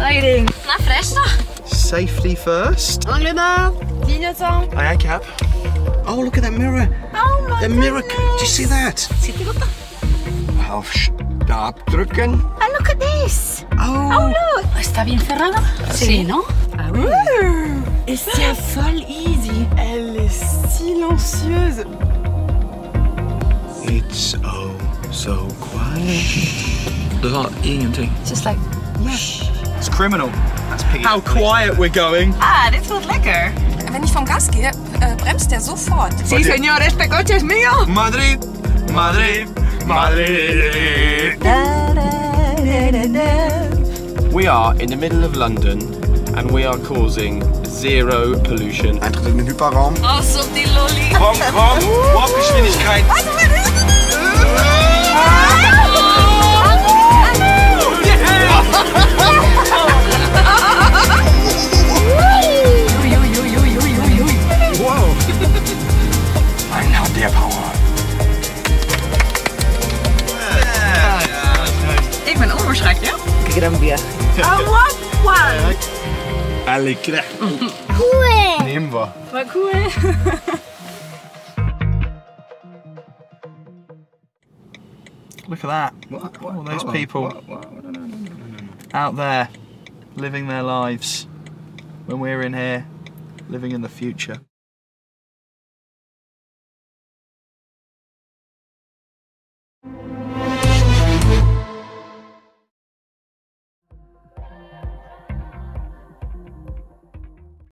Exciting. Na festa. Safety first. Anglais mort. Clignotant. Aye, aye, cap. Oh, look at that mirror. Oh my The mirror. Do you see that? Ziet u dat? Auf Stab drücken. And look at this. Oh. Oh look. Está bien cerrada? Sí, ¿no? Ah oui. Et c'est folle easy. Elle est silencieuse. It's oh so quiet. Det var ingenting. Just like... It's criminal. That's piggy. How quiet we're going. Ah, dit wordt lekker. Wenn ich vom Gas gehe, äh, bremst der sofort. Sí, señor, este coche es mío. Madrid, Madrid, Madrid. We are in the middle of London and we are causing zero pollution. Eintritt in den Hyperraum. Aus op die lolly. Komm, komm. Warpgeschwindigkeit. gran viaje. ¡Aguanta! ¡Ale, crack! ¡Cool! Nehmen wir. Cool. Look at that. What, what, All those oh, people out there living their lives when we're in here living in the future.